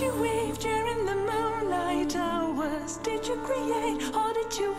you win moved during the moonlight hours? Did you create or did you